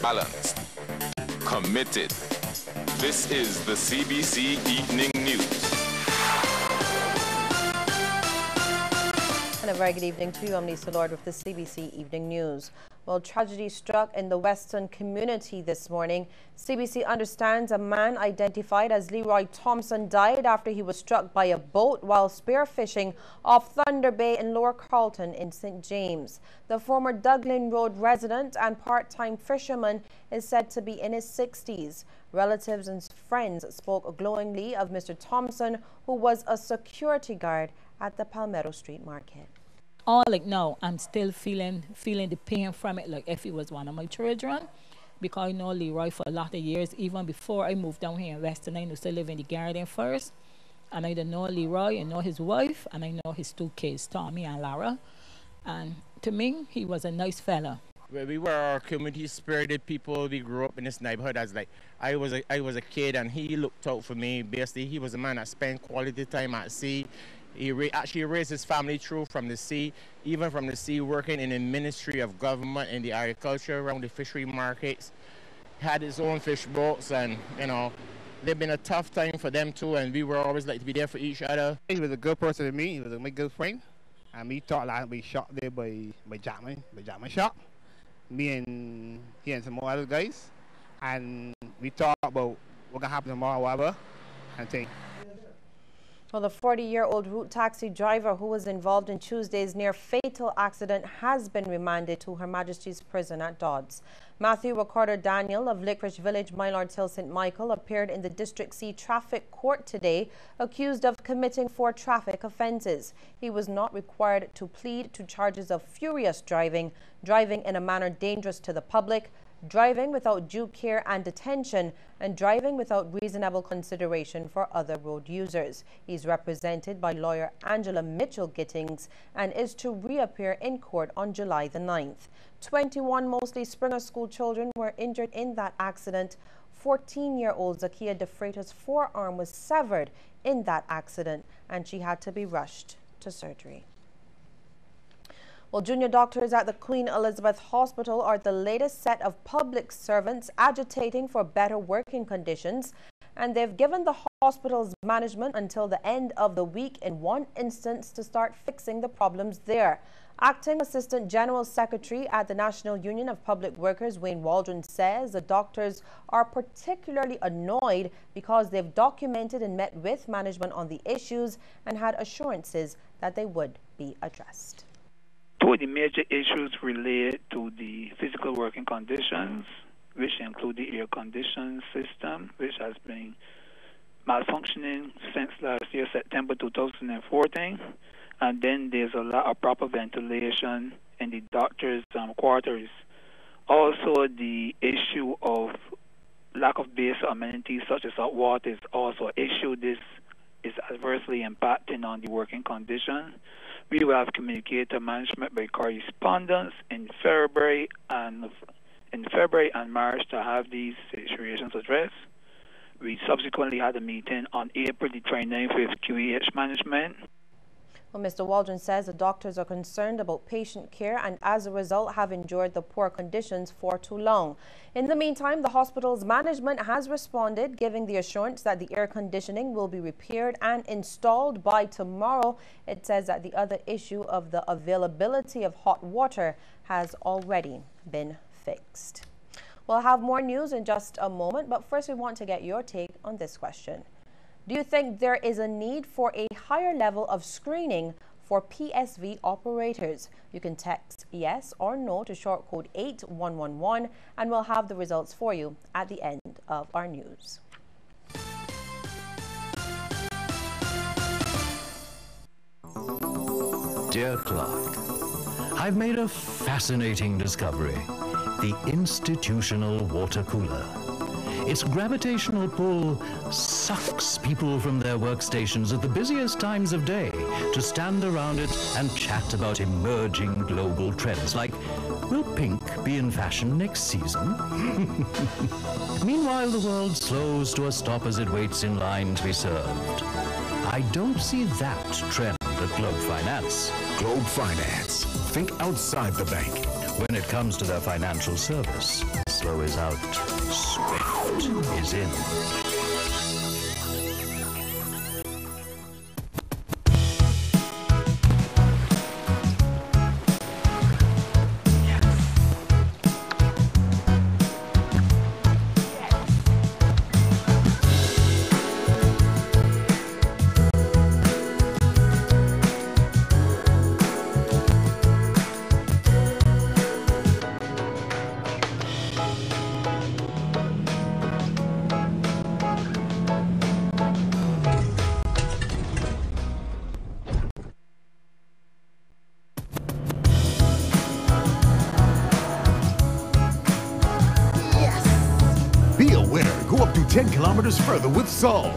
balanced, committed. This is the CBC Evening News. A very good evening to you. I'm Lisa Lord with the CBC Evening News. Well, tragedy struck in the Weston community this morning. CBC understands a man identified as Leroy Thompson died after he was struck by a boat while spearfishing off Thunder Bay in Lower Carlton in St. James. The former Duglin Road resident and part-time fisherman is said to be in his 60s. Relatives and friends spoke glowingly of Mr. Thompson, who was a security guard at the Palmetto Street Market. Oh, like now, I'm still feeling feeling the pain from it, like if it was one of my children. Because I know Leroy for a lot of years, even before I moved down here in Weston, I used to live in the garden first. And I know Leroy, I know his wife, and I know his two kids, Tommy and Lara. And to me, he was a nice fella. We were community spirited people. We grew up in this neighborhood as like I was a, I was a kid and he looked out for me. Basically, he was a man that spent quality time at sea. He actually raised his family through from the sea, even from the sea, working in the Ministry of Government in the agriculture around the fishery markets. Had his own fish boats, and you know, they've been a tough time for them too. And we were always like to be there for each other. He was a good person to me. He was a my good friend. And we thought like we shot there by by Jackman, by Jackman shot. Me and he and some more other guys, and we thought about what gonna happen tomorrow, whatever, and think. Well, the 40-year-old route taxi driver who was involved in Tuesday's near-fatal accident has been remanded to Her Majesty's prison at Dodds. Matthew Recorder Daniel of Lickridge Village, Millards Hill, St. Michael appeared in the District C Traffic Court today accused of committing four traffic offences. He was not required to plead to charges of furious driving, driving in a manner dangerous to the public, driving without due care and attention, and driving without reasonable consideration for other road users. He's represented by lawyer Angela Mitchell Gittings and is to reappear in court on July the 9th. 21 mostly Springer School children were injured in that accident. 14-year-old Zakia DeFreitas' forearm was severed in that accident and she had to be rushed to surgery. Well, junior doctors at the Queen Elizabeth Hospital are the latest set of public servants agitating for better working conditions, and they've given the hospital's management until the end of the week in one instance to start fixing the problems there. Acting Assistant General Secretary at the National Union of Public Workers, Wayne Waldron, says the doctors are particularly annoyed because they've documented and met with management on the issues and had assurances that they would be addressed. Two of the major issues relate to the physical working conditions, which include the air conditioning system, which has been malfunctioning since last year, September 2014. And then there's a lot of proper ventilation in the doctor's um, quarters. Also, the issue of lack of basic amenities such as hot water is also an issue. This is adversely impacting on the working conditions. We will have communicated to management by correspondence in February and in February and March to have these situations addressed. We subsequently had a meeting on April the 29th with QEH management. Well, Mr. Waldron says the doctors are concerned about patient care and as a result have endured the poor conditions for too long. In the meantime, the hospital's management has responded, giving the assurance that the air conditioning will be repaired and installed by tomorrow. It says that the other issue of the availability of hot water has already been fixed. We'll have more news in just a moment, but first we want to get your take on this question. Do you think there is a need for a higher level of screening for PSV operators? You can text yes or no to short code 8111 and we'll have the results for you at the end of our news. Dear Clark, I've made a fascinating discovery, the institutional water cooler. Its gravitational pull sucks people from their workstations at the busiest times of day to stand around it and chat about emerging global trends like Will pink be in fashion next season? Meanwhile, the world slows to a stop as it waits in line to be served. I don't see that trend at Globe Finance. Globe Finance. Think outside the bank. When it comes to their financial service. Slow is out. Swift is in. 10 kilometers further with Saul.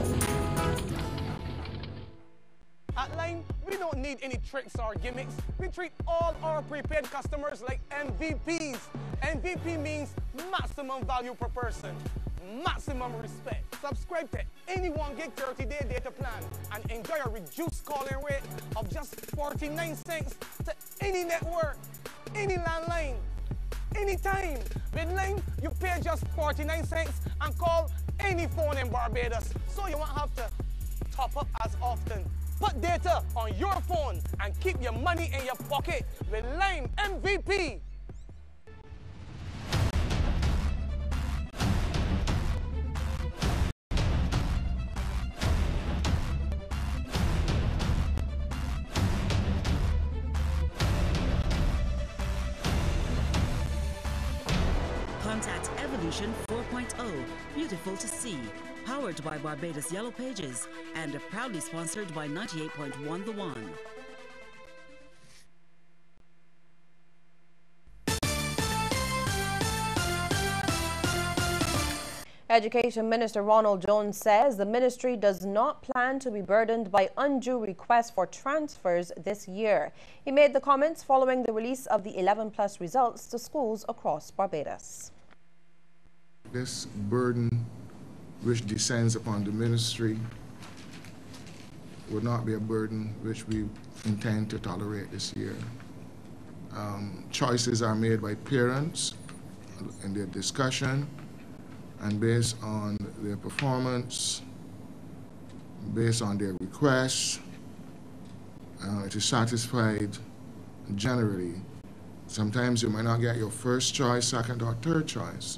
At Lime, we don't need any tricks or gimmicks. We treat all our prepaid customers like MVPs. MVP means maximum value per person, maximum respect. Subscribe to any 1 gig 30 day data plan and enjoy a reduced calling rate of just 49 cents to any network, any landline, anytime. With Lime, you pay just 49 cents and call any phone in Barbados, so you won't have to top up as often. Put data on your phone and keep your money in your pocket with Lime MVP. Contact Evolution 4.0, beautiful to see. Powered by Barbados Yellow Pages and proudly sponsored by 98.1 The One. Education Minister Ronald Jones says the ministry does not plan to be burdened by undue requests for transfers this year. He made the comments following the release of the 11 plus results to schools across Barbados. This burden which descends upon the ministry would not be a burden which we intend to tolerate this year. Um, choices are made by parents in their discussion and based on their performance, based on their requests, uh, it is satisfied generally. Sometimes you might not get your first choice, second, or third choice.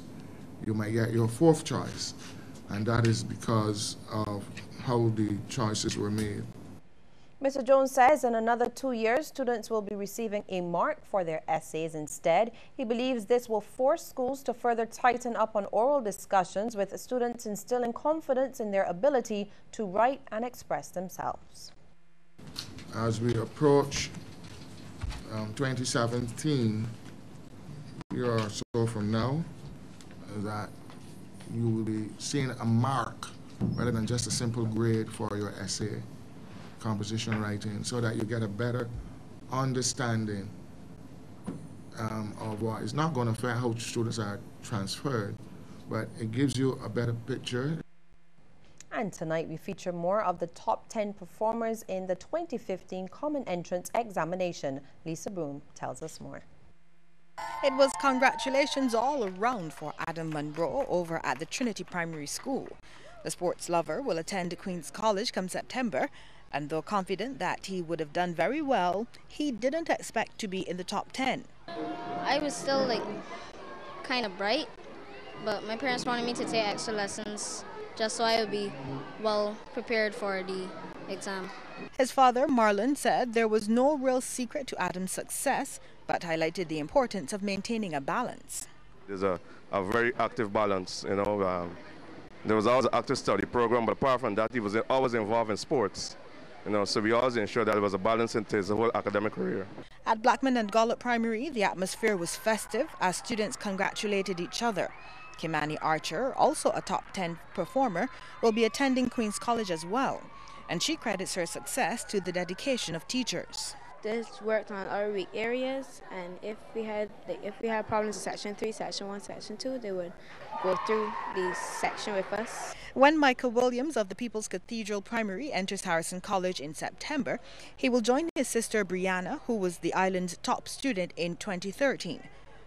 You might get your fourth choice, and that is because of how the choices were made. Mr. Jones says in another two years, students will be receiving a mark for their essays instead. He believes this will force schools to further tighten up on oral discussions with students instilling confidence in their ability to write and express themselves. As we approach um, 2017, year or so from now, that you will be seeing a mark rather than just a simple grade for your essay composition writing so that you get a better understanding um, of what is not going to affect how students are transferred, but it gives you a better picture. And tonight we feature more of the top 10 performers in the 2015 Common Entrance Examination. Lisa Broom tells us more. It was congratulations all around for Adam Monroe over at the Trinity Primary School. The sports lover will attend Queen's College come September and though confident that he would have done very well, he didn't expect to be in the top 10. I was still like kind of bright, but my parents wanted me to take extra lessons just so I would be well prepared for the exam. His father, Marlon, said there was no real secret to Adam's success, but highlighted the importance of maintaining a balance. There's a, a very active balance, you know. Um, there was always an active study program, but apart from that, he was always involved in sports. You know, so we always ensured that there was a balance into his whole academic career. At Blackman and Gollop Primary, the atmosphere was festive as students congratulated each other. Kimani Archer, also a top 10 performer, will be attending Queen's College as well, and she credits her success to the dedication of teachers. This worked on our weak areas, and if we had if we had problems in section three, section one, section two, they would go through the section with us. When Michael Williams of the People's Cathedral Primary enters Harrison College in September, he will join his sister Brianna, who was the island's top student in 2013.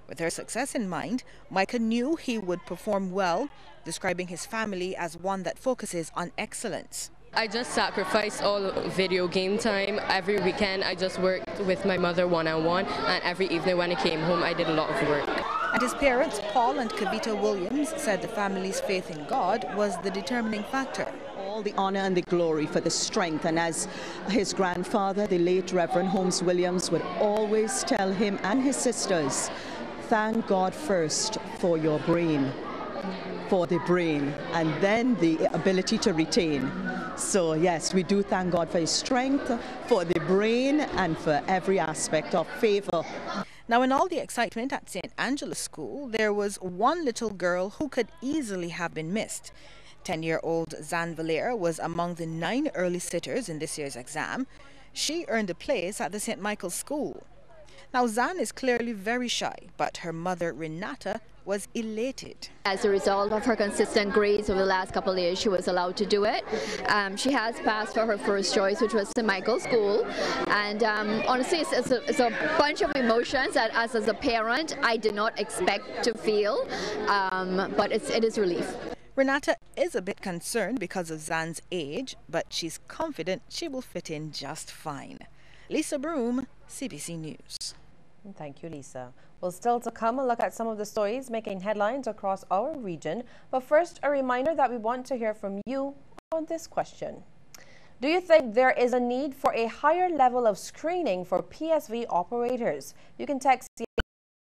With her success in mind, Micah knew he would perform well, describing his family as one that focuses on excellence. I just sacrificed all video game time. Every weekend I just worked with my mother one-on-one and every evening when I came home I did a lot of work. And his parents, Paul and Kavita Williams, said the family's faith in God was the determining factor. All the honor and the glory for the strength. And as his grandfather, the late Reverend Holmes Williams, would always tell him and his sisters, thank God first for your brain, for the brain, and then the ability to retain. So yes, we do thank God for his strength, for the brain, and for every aspect of favor. Now, in all the excitement at St. Angela's School, there was one little girl who could easily have been missed. 10 year old Zan Valera was among the nine early sitters in this year's exam. She earned a place at the St. Michael's School. Now, Zan is clearly very shy, but her mother, Renata, was elated. As a result of her consistent grades over the last couple of years, she was allowed to do it. Um, she has passed for her first choice, which was St. Michael's School. And um, honestly, it's, it's, a, it's, a, bunch of emotions that, as, as a parent, I did not expect to feel, um, but it's, it is relief. Renata is a bit concerned because of Zan's age, but she's confident she will fit in just fine. Lisa Broom, CBC News. Thank you, Lisa. Well, still to come, a look at some of the stories making headlines across our region. But first, a reminder that we want to hear from you on this question. Do you think there is a need for a higher level of screening for PSV operators? You can text